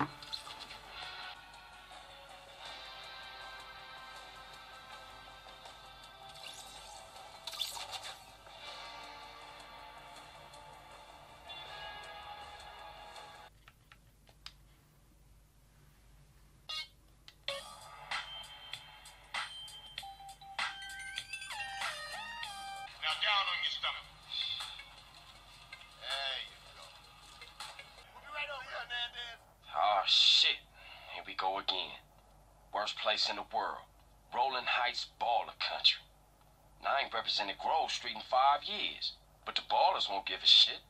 Now down on your stomach. There you go. We'll be right over, Hernandez. Oh shit. Here we go again. Worst place in the world. Rolling Heights baller country. I ain't represented Grove Street in five years. But the Ballas won't give a shit.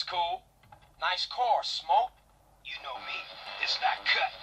That's cool. Nice car, Smoke. You know me. It's not cut.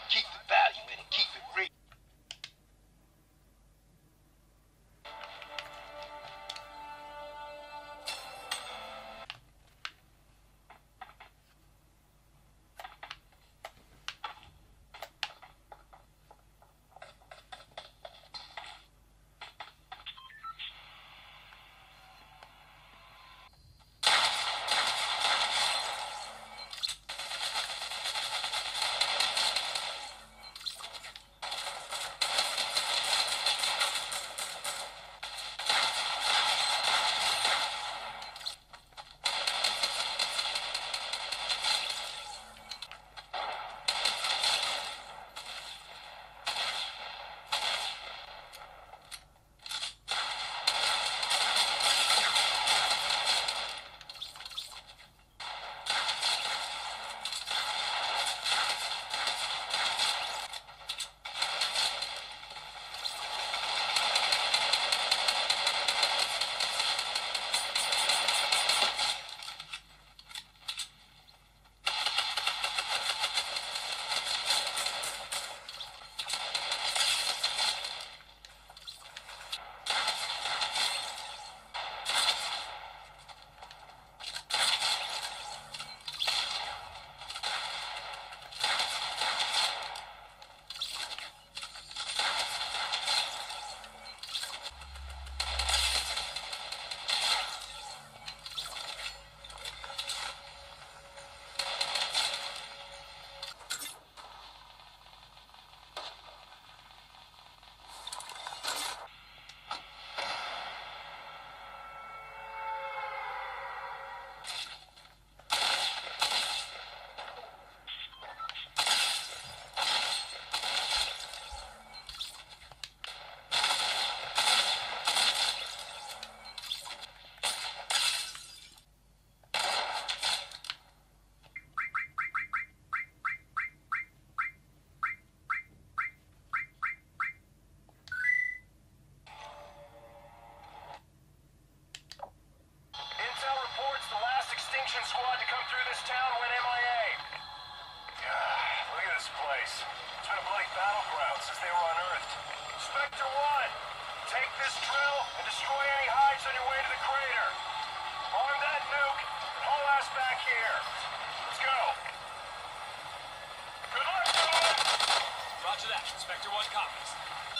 Roger that. Spectre 1 copies.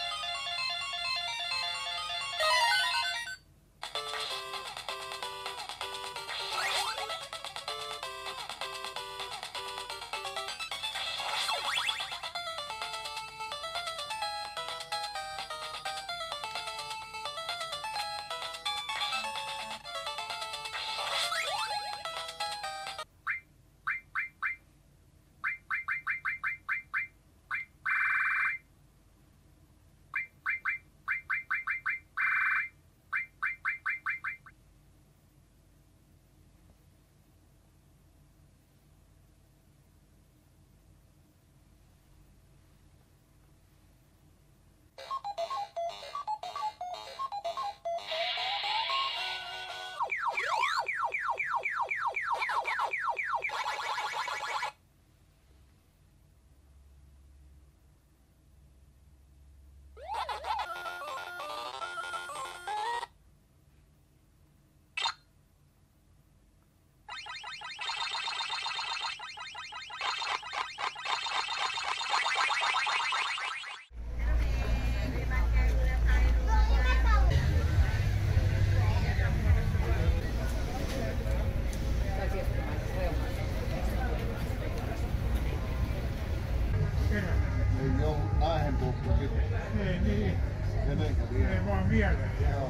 Lähempää kuin